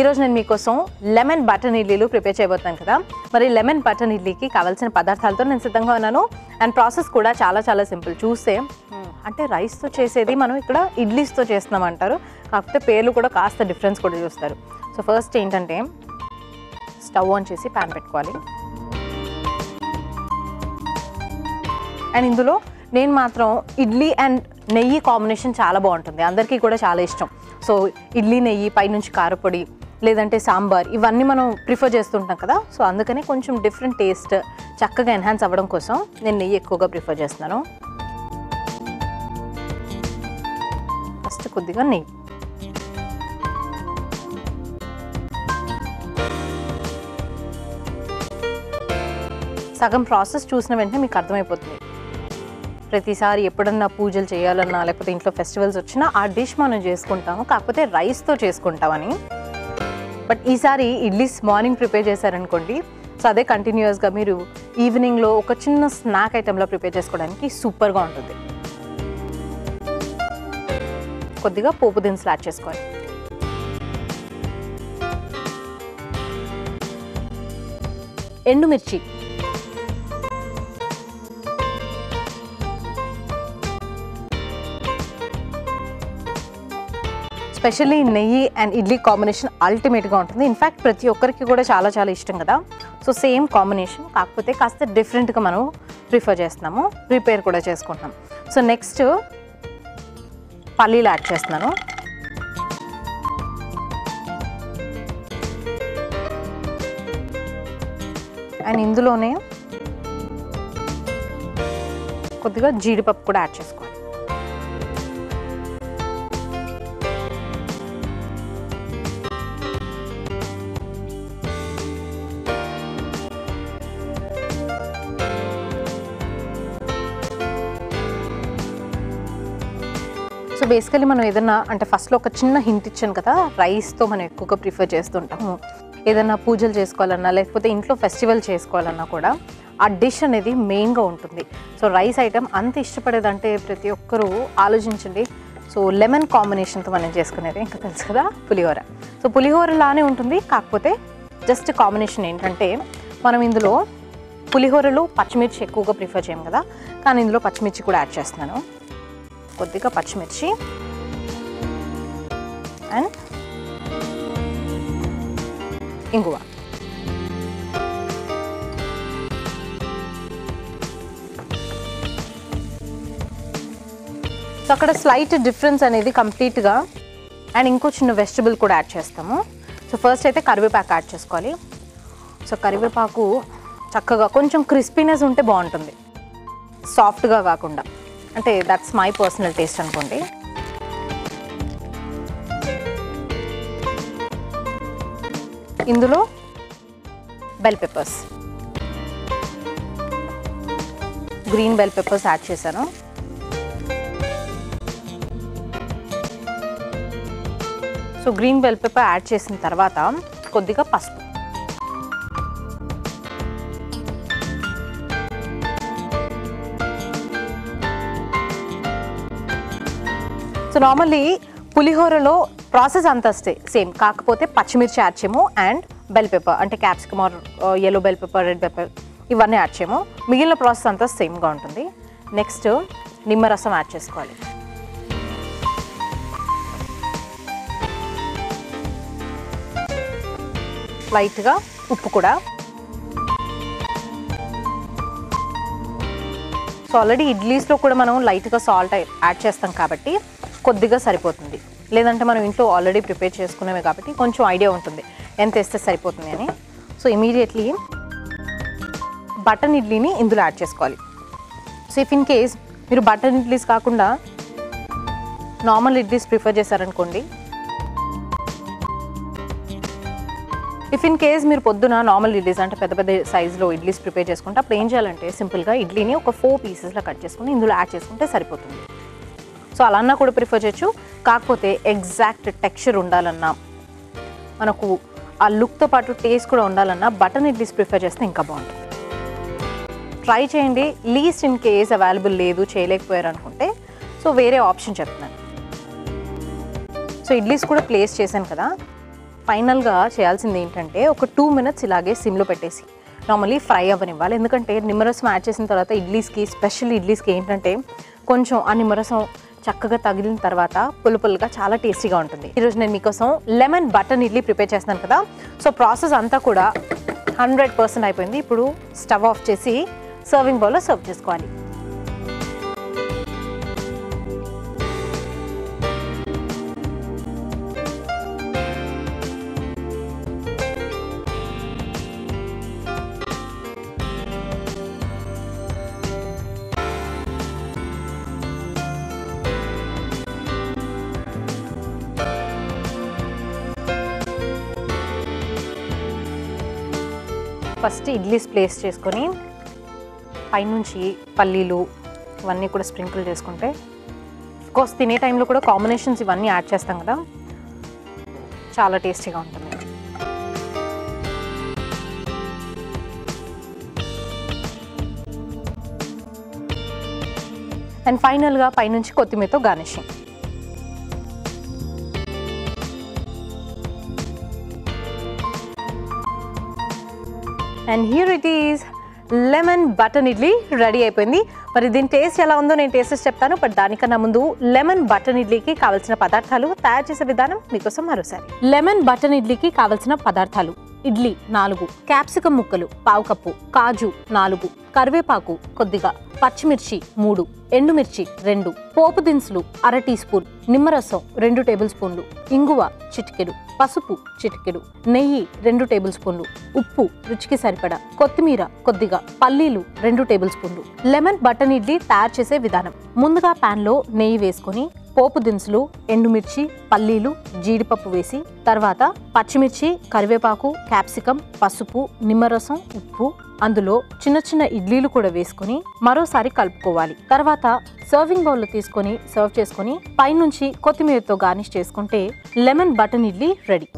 ఈరోజు నేను మీకోసం లెమన్ బటన్ ఇడ్లీలు ప్రిపేర్ చేయబోతున్నాను కదా. మరి లెమన్ బటన్ ఇడ్లీకి కావాల్సిన పదార్థాలతో నేను సిద్ధంగా ఉన్నాను. అండ్ ప్రాసెస్ కూడా చాలా చాలా సింపుల్. చూస్తే అంటే రైస్తో చేసేది మనం ఇక్కడ ఇడ్లీస్తో చేస్తున్నాం అంటారు. కాకపోతే పేర్లు కూడా కాస్త డిఫరెన్స్ కూడా చూస్తారు. సో ఫస్ట్ ఏంటంటే స్టవ్ ఆన్ చేసి ప్యాన్ పెట్టుకోవాలి. అండ్ ఇందులో నేను మాత్రం ఇడ్లీ అండ్ నెయ్యి కాంబినేషన్ చాలా బాగుంటుంది. అందరికీ కూడా చాలా ఇష్టం. సో ఇడ్లీ నెయ్యి పైనుంచి కారపొడి లేదంటే సాంబార్ ఇవన్నీ మనం ప్రిఫర్ చేస్తుంటాం కదా. సో అందుకనే కొంచెం డిఫరెంట్ టేస్ట్ చక్కగా ఎన్హాన్స్ అవ్వడం కోసం నేను నెయ్యి ఎక్కువగా ప్రిఫర్ చేస్తున్నాను. ఫస్ట్ కొద్దిగా నెయ్యి. సగం ప్రాసెస్ చూసిన వెంటనే మీకు అర్థమైపోతుంది. ప్రతిసారి ఎప్పుడన్నా పూజలు చేయాలన్నా లేకపోతే ఇంట్లో ఫెస్టివల్స్ వచ్చినా ఆ డిష్ మనం చేసుకుంటాము కాకపోతే రైస్తో చేసుకుంటామని. బట్ ఈసారి ఇడ్లీస్ మార్నింగ్ ప్రిపేర్ చేశారనుకోండి. సో అదే కంటిన్యూస్గా మీరు ఈవినింగ్లో ఒక చిన్న స్నాక్ ఐటెంలో ప్రిపేర్ చేసుకోవడానికి సూపర్గా ఉంటుంది. కొద్దిగా పోపు దినుసులు యాడ్ చేసుకోవాలి. ఎండుమిర్చి ఎస్పెషల్లీ నెయ్యి అండ్ ఇడ్లీ కాంబినేషన్ అల్టిమేట్గా ఉంటుంది. ఇన్ఫ్యాక్ట్ ప్రతి ఒక్కరికి కూడా చాలా చాలా ఇష్టం కదా. సో సేమ్ కాంబినేషన్ కాకపోతే కాస్త డిఫరెంట్గా మనం ప్రిఫర్ చేస్తున్నాము. ప్రిపేర్ కూడా చేసుకుంటున్నాం. సో నెక్స్ట్ పల్లీలు యాడ్ చేస్తున్నాను. అండ్ ఇందులోనే కొద్దిగా జీడిపప్పు కూడా యాడ్ చేసుకోవాలి. సో బేసికలీ మనం ఏదన్నా అంటే ఫస్ట్లో ఒక చిన్న హింట్ ఇచ్చాను కదా రైస్తో మనం ఎక్కువగా ప్రిఫర్ చేస్తుంటాము ఏదన్నా పూజలు చేసుకోవాలన్నా లేకపోతే ఇంట్లో ఫెస్టివల్ చేసుకోవాలన్నా కూడా ఆ డిష్ అనేది మెయిన్గా ఉంటుంది. సో రైస్ ఐటమ్ అంత ఇష్టపడేదంటే ప్రతి ఒక్కరూ ఆలోచించండి. సో లెమన్ కాంబినేషన్తో మనం చేసుకునేది ఇంకా తెలుసు కదా పులిహోర. సో పులిహోర లానే ఉంటుంది కాకపోతే జస్ట్ కాంబినేషన్ ఏంటంటే మనం ఇందులో పులిహోరలో పచ్చిమిర్చి ఎక్కువగా ప్రిఫర్ చేయం కదా. కానీ ఇందులో పచ్చిమిర్చి కూడా యాడ్ చేస్తున్నాను. కొద్దిగా పచ్చిమిర్చి. అండ్ ఇంగువ. సో అక్కడ స్లైట్ డిఫరెన్స్ అనేది కంప్లీట్గా అండ్ ఇంకో చిన్న వెజిటబుల్ కూడా యాడ్ చేస్తాము. సో ఫస్ట్ అయితే కరివేపాకు యాడ్ చేసుకోవాలి. సో కరివేపాకు చక్కగా కొంచెం క్రిస్పీనెస్ ఉంటే బాగుంటుంది. సాఫ్ట్గా కాకుండా. అంటే దట్స్ మై పర్సనల్ టేస్ట్ అనుకోండి. ఇందులో bell peppers green bell peppers add చేశాను. So green bell pepper add చేసిన తర్వాత కొద్దిగా పసుపు. సో నార్మల్లీ పులిహోరలో ప్రాసెస్ అంతా సేమ్. కాకపోతే పచ్చిమిర్చి యాడ్ చేయము అండ్ బెల్ పెప్పర్ అంటే capsicum or yellow bell pepper red pepper ఇవన్నీ యాడ్ చేయము. మిగిలిన ప్రాసెస్ అంతా సేమ్గా ఉంటుంది. నెక్స్ట్ నిమ్మరసం యాడ్ చేసుకోవాలి. లైట్గా ఉప్పు కూడా. సో ఆల్రెడీ ఇడ్లీస్లో కూడా మనం లైట్గా సాల్ట్ యాడ్ చేస్తాం కాబట్టి కొద్దిగా సరిపోతుంది. లేదంటే మనం ఇంట్లో ఆల్రెడీ ప్రిపేర్ చేసుకున్నామే కాబట్టి కొంచెం ఐడియా ఉంటుంది. ఎంత వేస్తే సరిపోతుంది అని. సో ఇమీడియట్లీ బటన్ ఇడ్లీని ఇందులో యాడ్ చేసుకోవాలి. సో ఇఫ్ ఇన్ కేస్ మీరు బటన్ ఇడ్లీస్ కాకుండా నార్మల్ ఇడ్లీస్ ప్రిఫర్ చేశారనుకోండి. ఇఫ్ ఇన్ కేస్ మీరు పొద్దున నార్మల్ ఇడ్లీస్ అంటే పెద్ద పెద్ద సైజులో ఇడ్లీస్ ప్రిపేర్ చేసుకుంటే అప్పుడు ఏం చేయాలంటే సింపుల్గా ఇడ్లీని ఒక ఫోర్ పీసెస్లో కట్ చేసుకుని ఇందులో యాడ్ చేసుకుంటే సరిపోతుంది. సో అలా అన్నా కూడా ప్రిఫర్ చేయొచ్చు. కాకపోతే ఎగ్జాక్ట్ టెక్స్చర్ ఉండాలన్నా మనకు ఆ లుక్తో పాటు టేస్ట్ కూడా ఉండాలన్నా బటన్ ఇడ్లీస్ ప్రిఫర్ చేస్తే ఇంకా బాగుంటుంది. ట్రై చేయండి. లీస్ట్ ఇన్ కేస్ అవైలబుల్ లేదు చేయలేకపోయారు అనుకుంటే సో వేరే ఆప్షన్ చెప్తున్నాను. సో ఇడ్లీస్ కూడా ప్లేస్ చేశాను కదా. ఫైనల్గా చేయాల్సింది ఏంటంటే ఒక టూ మినిట్స్ ఇలాగే సిమ్లో పెట్టేసి నార్మల్లీ ఫ్రై అవ్వనివ్వాలి. ఎందుకంటే నిమ్మరసం యాడ్ చేసిన తర్వాత ఇడ్లీస్కి స్పెషల్ ఇడ్లీస్కి ఏంటంటే కొంచెం ఆ నిమ్మరసం చక్కగా తగిలిన తర్వాత పుల్ల పుల్లగా చాలా టేస్టీగా ఉంటుంది. ఈరోజు నేను మీకోసం లెమన్ బటన్ ఇడ్లీ ప్రిపేర్ చేస్తున్నాను కదా. సో ప్రాసెస్ అంతా కూడా హండ్రెడ్ పర్సెంట్ అయిపోయింది. ఇప్పుడు స్టవ్ ఆఫ్ చేసి సర్వింగ్ బౌల్లో సర్వ్ చేసుకోవాలి. ఫస్ట్ ఇడ్లీస్ ప్లేస్ చేసుకొని పైనుంచి పల్లీలు ఇవన్నీ కూడా స్ప్రింకిల్ చేసుకుంటే కోర్స్ తినే టైంలో కూడా కాంబినేషన్స్ ఇవన్నీ యాడ్ చేస్తాం కదా. చాలా టేస్టీగా ఉంటుంది. అండ్ ఫైనల్గా పైనుంచి కొత్తిమీరతో garnishing and here it is lemon button idli ready అయిపోయింది. మరి దీని టేస్ట్ ఎలా ఉందో నేను టేస్ట్ చెప్తాను బట్ దానికన్నా ముందు లెమన్ బటన్ ఇడ్లీకి కావాల్సిన పదార్థాలు తయారు చేసే విధానం మీకోసం మరోసారి. లెమన్ బటన్ ఇడ్లీకి కావాల్సిన పదార్థాలు. ఇడ్లీ నాలుగు క్యాప్సికం ముక్కలు పావు కప్పు కాజు నాలుగు కరివేపాకు కొద్దిగా పచ్చిమిర్చి మూడు ఎండుమిర్చి రెండు పోపు దినుసులు అర టీ స్పూన్ నిమ్మరసం రెండు టేబుల్ స్పూన్లు ఇంగువ చిటికెడు పసుపు చిటికెడు నెయ్యి రెండు టేబుల్ స్పూన్లు ఉప్పు రుచికి సరిపడా కొత్తిమీర కొద్దిగా పల్లీలు రెండు టేబుల్ స్పూన్లు. లెమన్ బటన్ ఇడ్లీ తయారు చేసే విధానం. ముందుగా ప్యాన్లో నెయ్యి వేసుకొని పోపు దినుసులు ఎండుమిర్చి పల్లీలు జీడిపప్పు వేసి తర్వాత పచ్చిమిర్చి కరివేపాకు క్యాప్సికం పసుపు నిమ్మరసం ఉప్పు అందులో చిన్న చిన్న ఇడ్లీలు కూడా వేసుకుని మరోసారి కలుపుకోవాలి. తర్వాత సర్వింగ్ బౌల్లో తీసుకొని సర్వ్ చేసుకొని పైనుంచి కొత్తిమీరతో గార్నిష్ చేసుకుంటే లెమన్ బటన్ ఇడ్లీ రెడీ.